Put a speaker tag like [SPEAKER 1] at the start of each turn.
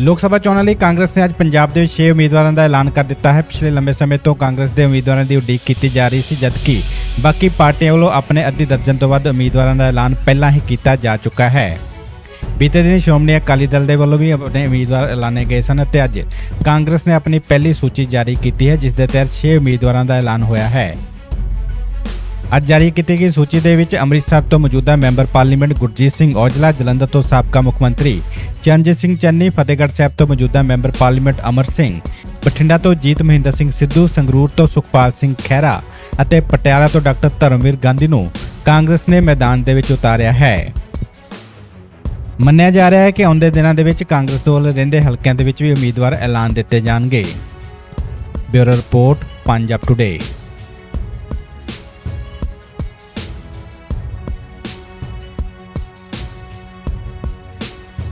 [SPEAKER 1] ਲੋਕ ਸਭਾ ਚੋਣਾਂ ਲਈ ਕਾਂਗਰਸ ਨੇ ਅੱਜ ਪੰਜਾਬ ਦੇ ਵਿੱਚ 6 ਉਮੀਦਵਾਰਾਂ ਦਾ ਐਲਾਨ ਕਰ ਦਿੱਤਾ ਹੈ। ਪਿਛਲੇ ਲੰਬੇ ਸਮੇਂ ਤੋਂ ਕਾਂਗਰਸ ਦੇ ਉਮੀਦਵਾਰਾਂ ਦੀ ਉਡੀਕ ਕੀਤੀ ਜਾ ਰਹੀ ਸੀ, ਜਦਕਿ ਬਾਕੀ ਪਾਰਟੀਆਂ ਵੱਲੋਂ ਆਪਣੇ ਅੱਧੀ ਦਰਜਨ ਤੋਂ ਵੱਧ ਉਮੀਦਵਾਰਾਂ ਦਾ ਐਲਾਨ ਪਹਿਲਾਂ ਹੀ ਕੀਤਾ ਜਾ ਚੁੱਕਾ ਹੈ। ਬੀਤੇ ਦਿਨ ਸ਼੍ਰੋਮਣੀ ਅਕਾਲੀ ਦਲ ਦੇ ਵੱਲੋਂ ਵੀ ਆਪਣੇ ਉਮੀਦਵਾਰ ਐਲਾਨੇ ਗਏ ਸਨ ਅਤੇ ਅੱਜ ਕਾਂਗਰਸ ਨੇ ਆਪਣੀ ਪਹਿਲੀ ਸੂਚੀ ਜਾਰੀ ਕੀਤੀ ਹੈ, ਜਿਸ ਦੇ ਤਹਿਤ 6 ਉਮੀਦਵਾਰਾਂ ਦਾ ਐਲਾਨ ਹੋਇਆ ਹੈ। ਅੱਜ ਜਾਰੀ ਕੀਤੀ ਗਈ ਸੂਚੀ ਦੇ ਵਿੱਚ ਅੰਮ੍ਰਿਤਸਰ ਤੋਂ ਮੌਜੂਦਾ ਮੈਂਬਰ ਪਾਰਲੀਮੈਂਟ ਗੁਰਜੀਤ ਸਿੰਘ ਔਜਲਾ, ਜਲੰਧਰ ਤੋਂ ਸਾਬਕਾ ਮੁੱਖ ਮੰਤਰੀ ਚਰਨਜੀਤ ਸਿੰਘ ਚੰਨੀ, ਫਤਿਹਗੜ੍ਹ ਸਾਹਿਬ ਤੋਂ ਮੌਜੂਦਾ ਮੈਂਬਰ ਪਾਰਲੀਮੈਂਟ ਅਮਰ ਸਿੰਘ, ਬਠਿੰਡਾ ਤੋਂ ਜੀਤ ਮਹਿੰਦਰ ਸਿੰਘ ਸਿੱਧੂ, ਸੰਗਰੂਰ ਤੋਂ ਸੁਖਪਾਲ ਸਿੰਘ ਖਹਿਰਾ ਅਤੇ ਪਟਿਆਲਾ ਤੋਂ ਡਾਕਟਰ ਧਰਮਵੀਰ ਗਾਂਧੀ ਨੂੰ ਕਾਂਗਰਸ ਨੇ ਮੈਦਾਨ ਦੇ ਵਿੱਚ ਉਤਾਰਿਆ ਹੈ। ਮੰਨਿਆ ਜਾ ਰਿਹਾ ਹੈ ਕਿ ਆਉਂਦੇ ਦਿਨਾਂ ਦੇ ਵਿੱਚ ਕਾਂਗਰਸ ਦੇ ਵੱਲ ਰਹਿੰਦੇ ਹਲਕਿਆਂ ਦੇ ਵਿੱਚ ਵੀ ਉਮੀਦਵਾਰ ਐਲਾਨ ਦਿੱਤੇ ਜਾਣਗੇ। Bureau report, Punjab today